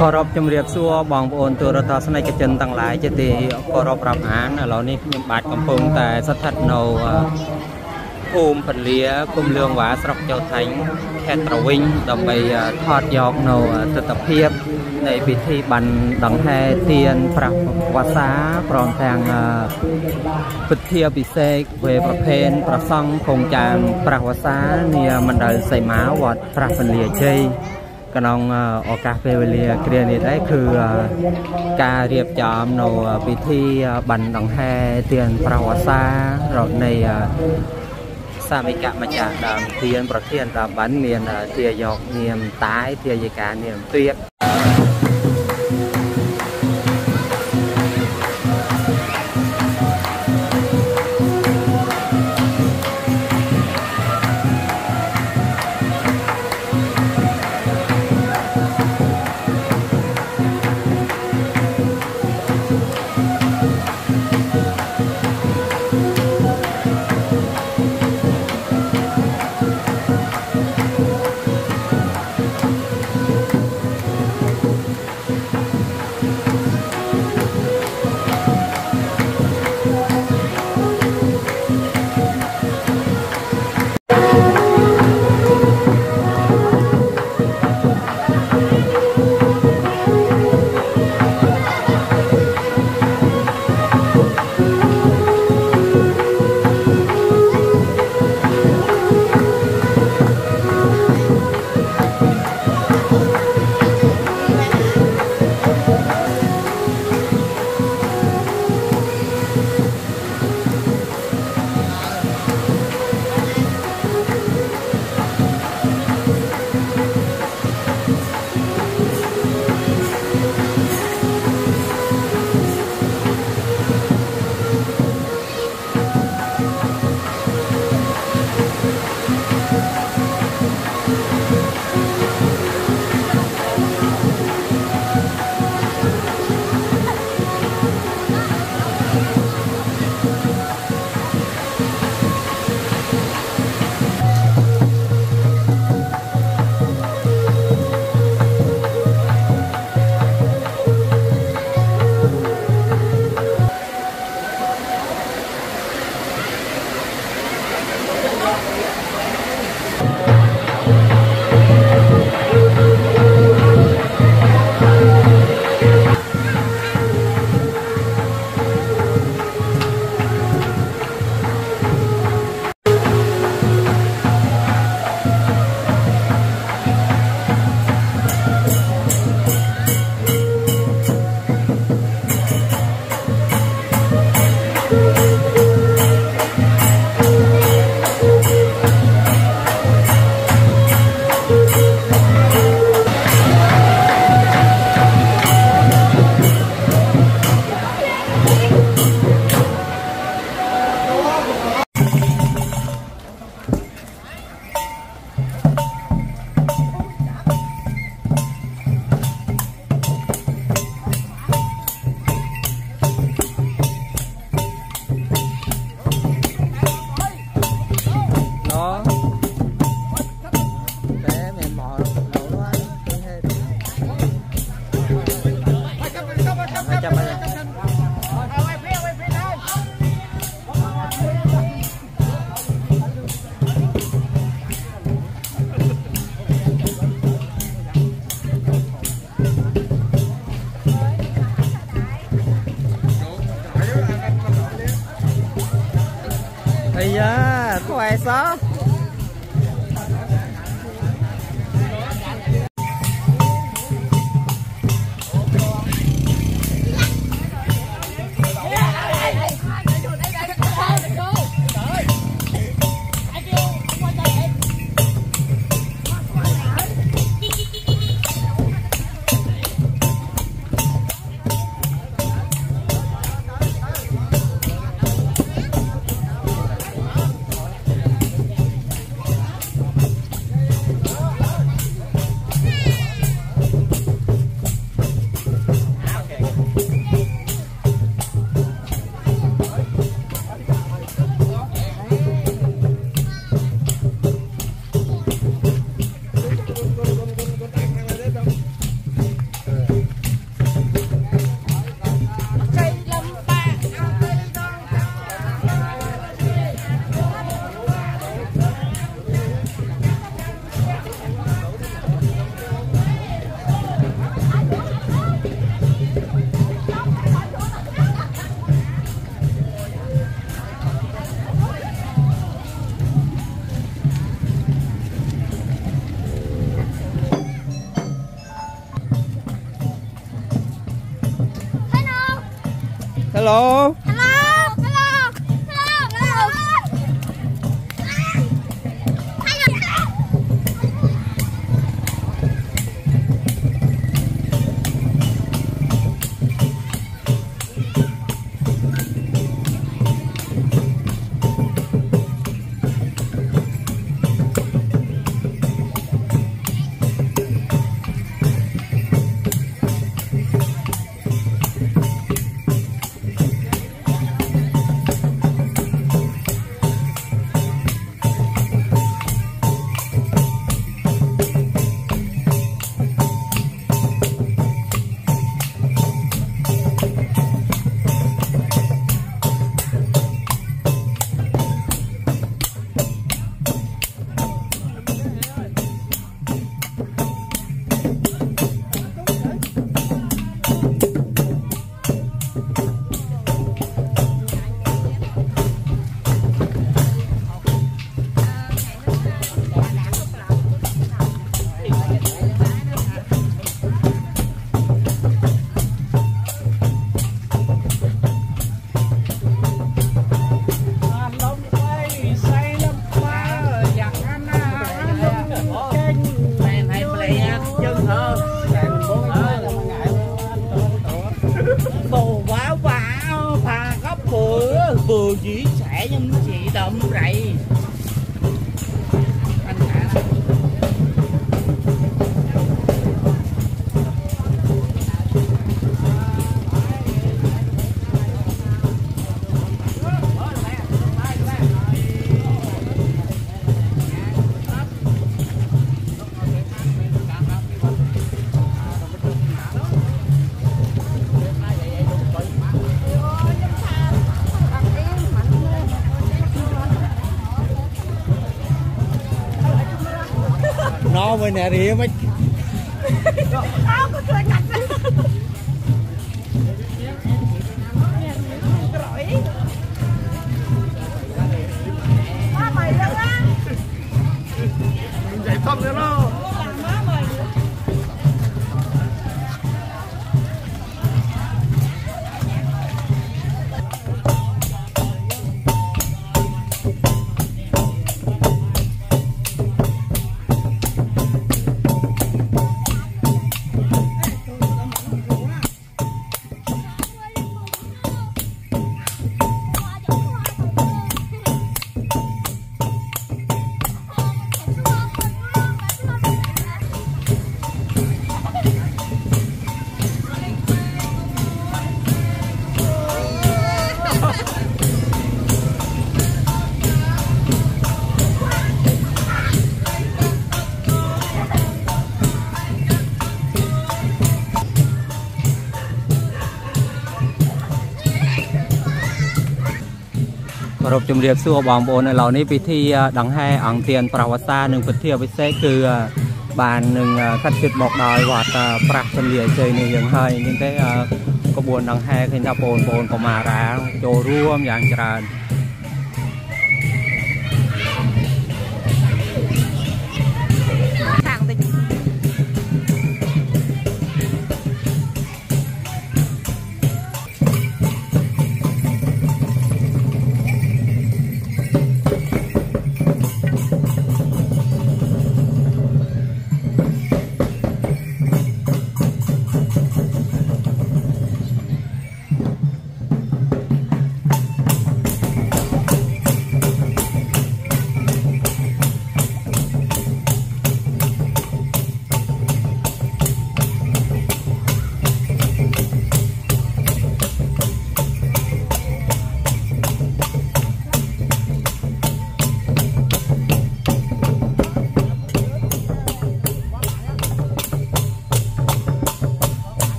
គោរពជំរាបសួរបងប្អូនទូរទស្សនិកជនទាំងឡាយជាទីគោរពរាប់អានឥឡូវនេះខ្ញុំបាទកំពុងតែស្ថិតនៅភូមិពលាគុំលឿងវ៉ាស្រុកចៅថាញ់ខេត្តត្រវិញដើម្បីថតយកនៅទស្សនភាព នៃពិធីបានដង្ហែទៀនប្រះវស្សាព្រមទាំងពិធីពិសេសវេប្រភេទប្រសង់គង់ចាមប្រះវស្សានាមណ្ឌលសីមាវត្តប្រះពលាជ័យ ក្នុងឱកាសពេលវេលាគ្រានេះដែរគឺការរៀបចំនៅពិធីបានដង្ហែទៀនប្រវត្តិសាស្ត្រនៃសាមិកម្ចាស់ដើមទៀនប្រធានដើមបានមានទាយកនាមតាយទាយិកានាមទៀក só chị động rậy មួយនារីមិនអោក៏ជួយកាត់ដែរមកមកយកណាមិនចៃធំទេឡូ គោរពជំរាបសួរបងប្អូនឥឡូវនេះពិធីដង្ហែអង្គទានប្រវត្តិសាស្ត្រនិងពិធីពិសេសគឺបាននឹងកាត់ជិតមកដោយវត្តប្រាស់ជំរាបជ័យនេះយើងហើយនេះទេក្បួនដង្ហែឃើញថាបងប្អូនកុមារាចូលរួមយ៉ាងច្រើន